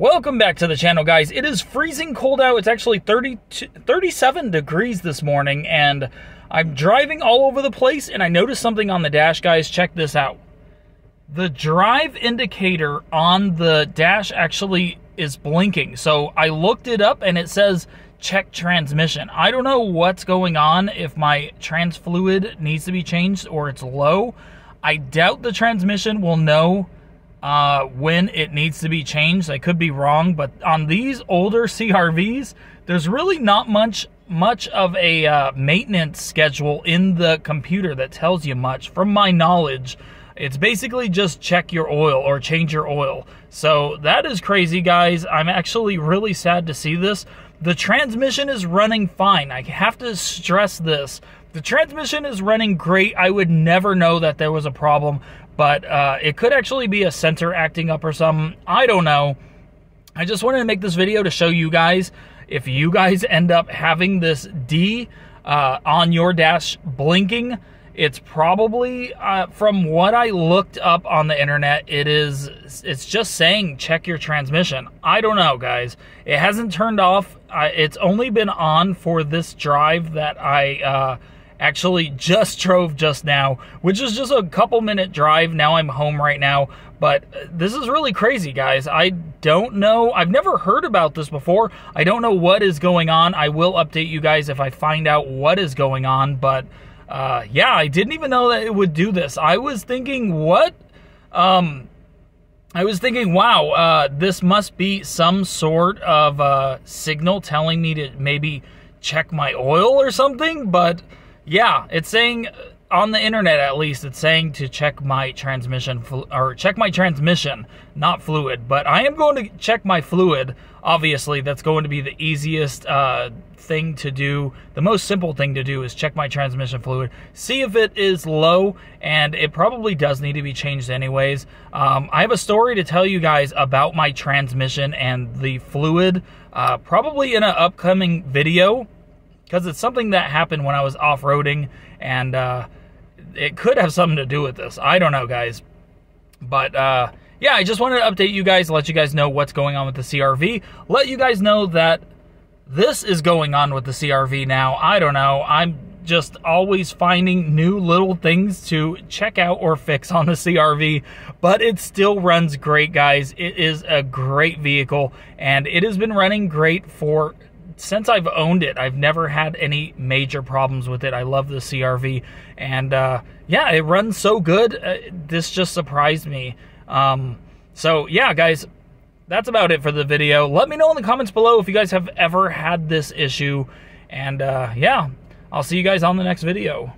Welcome back to the channel, guys. It is freezing cold out. It's actually 30, 37 degrees this morning, and I'm driving all over the place, and I noticed something on the dash, guys. Check this out. The drive indicator on the dash actually is blinking. So I looked it up, and it says check transmission. I don't know what's going on, if my trans fluid needs to be changed or it's low. I doubt the transmission will know uh, when it needs to be changed. I could be wrong, but on these older CRVs, there's really not much much of a uh, maintenance schedule in the computer that tells you much. From my knowledge, it's basically just check your oil or change your oil. So that is crazy, guys. I'm actually really sad to see this. The transmission is running fine. I have to stress this. The transmission is running great. I would never know that there was a problem but uh, it could actually be a sensor acting up or something. I don't know. I just wanted to make this video to show you guys if you guys end up having this D uh, on your dash blinking, it's probably uh, from what I looked up on the internet, it is it's just saying check your transmission. I don't know, guys. It hasn't turned off. it's only been on for this drive that I uh, actually just drove just now, which is just a couple minute drive. Now I'm home right now, but this is really crazy, guys. I don't know. I've never heard about this before. I don't know what is going on. I will update you guys if I find out what is going on, but uh, yeah, I didn't even know that it would do this. I was thinking, what? Um, I was thinking, wow, uh, this must be some sort of uh, signal telling me to maybe check my oil or something, but yeah, it's saying on the internet at least it's saying to check my transmission or check my transmission not fluid but i am going to check my fluid. Obviously that's going to be the easiest uh, thing to do. The most simple thing to do is check my transmission fluid see if it is low and it probably does need to be changed anyways. Um, i have a story to tell you guys about my transmission and the fluid uh, probably in an upcoming video because it's something that happened when I was off roading, and uh, it could have something to do with this. I don't know, guys. But uh, yeah, I just wanted to update you guys, let you guys know what's going on with the CRV, let you guys know that this is going on with the CRV now. I don't know. I'm just always finding new little things to check out or fix on the CRV, but it still runs great, guys. It is a great vehicle, and it has been running great for since I've owned it, I've never had any major problems with it. I love the CRV, and uh, yeah, it runs so good. Uh, this just surprised me. Um, so yeah, guys, that's about it for the video. Let me know in the comments below if you guys have ever had this issue, and uh, yeah, I'll see you guys on the next video.